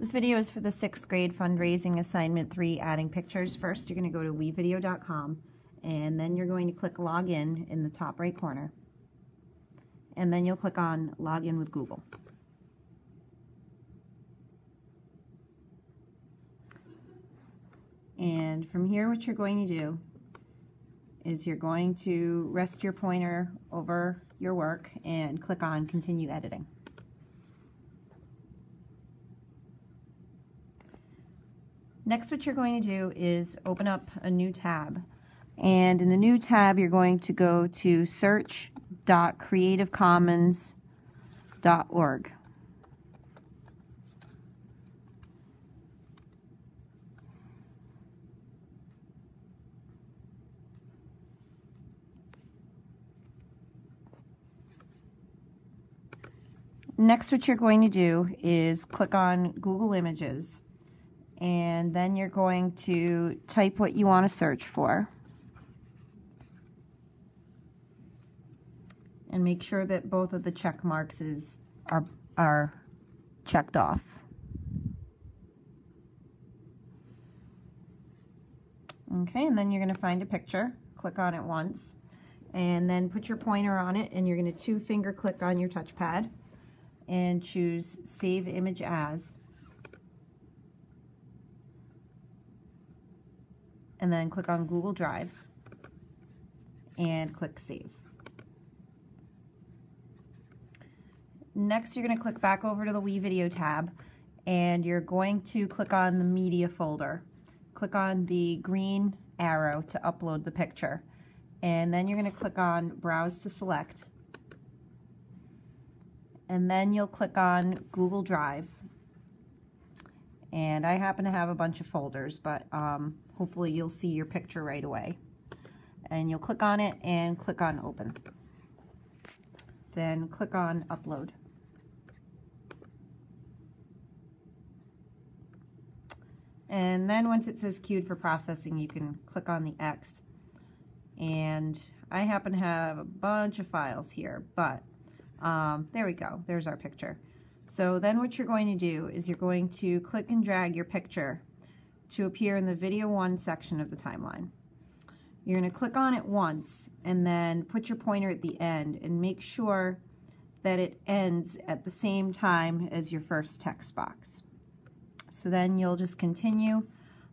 This video is for the sixth grade fundraising assignment three, adding pictures. First, you're going to go to wevideo.com and then you're going to click login in the top right corner. And then you'll click on login with Google. And from here, what you're going to do is you're going to rest your pointer over your work and click on continue editing. Next, what you're going to do is open up a new tab. And in the new tab, you're going to go to search.creativecommons.org. Next, what you're going to do is click on Google Images and then you're going to type what you want to search for. And make sure that both of the check marks is, are, are checked off. Okay, and then you're going to find a picture. Click on it once. And then put your pointer on it, and you're going to two finger click on your touchpad and choose Save Image As. And then click on Google Drive and click Save. Next, you're going to click back over to the WeVideo tab and you're going to click on the media folder. Click on the green arrow to upload the picture. And then you're going to click on Browse to Select. And then you'll click on Google Drive. And I happen to have a bunch of folders, but um, hopefully you'll see your picture right away. And you'll click on it and click on open. Then click on upload. And then once it says queued for processing, you can click on the X. And I happen to have a bunch of files here, but um, there we go. There's our picture. So then what you're going to do is you're going to click and drag your picture to appear in the video one section of the timeline. You're going to click on it once and then put your pointer at the end and make sure that it ends at the same time as your first text box. So then you'll just continue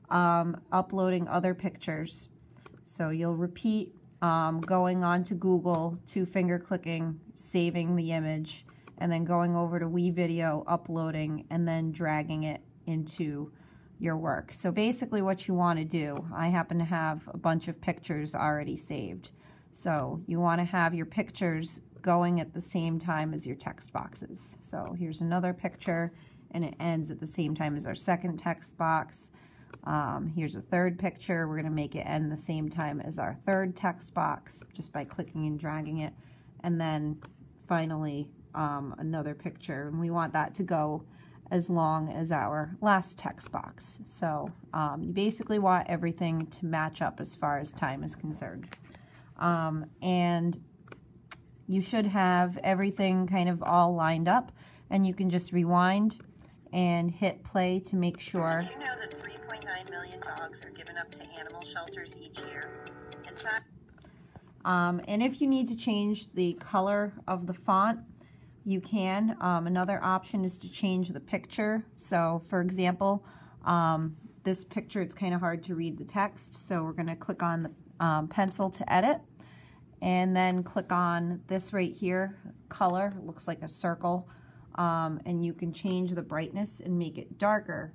um, uploading other pictures. So you'll repeat um, going on to Google, two finger clicking, saving the image, and then going over to WeVideo, uploading, and then dragging it into your work. So basically what you want to do, I happen to have a bunch of pictures already saved. So you want to have your pictures going at the same time as your text boxes. So here's another picture and it ends at the same time as our second text box. Um, here's a third picture. We're going to make it end the same time as our third text box just by clicking and dragging it. And then finally um, another picture. And we want that to go as long as our last text box. So um, you basically want everything to match up as far as time is concerned. Um, and you should have everything kind of all lined up and you can just rewind and hit play to make sure. Did you know that 3.9 million dogs are given up to animal shelters each year? Um, and if you need to change the color of the font, you can. Um, another option is to change the picture. So for example, um, this picture, it's kind of hard to read the text. So we're going to click on the um, pencil to edit and then click on this right here, color, it looks like a circle. Um, and you can change the brightness and make it darker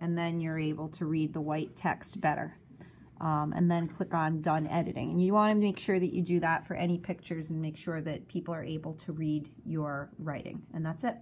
and then you're able to read the white text better um, and then click on done editing. And you want to make sure that you do that for any pictures and make sure that people are able to read your writing. And that's it.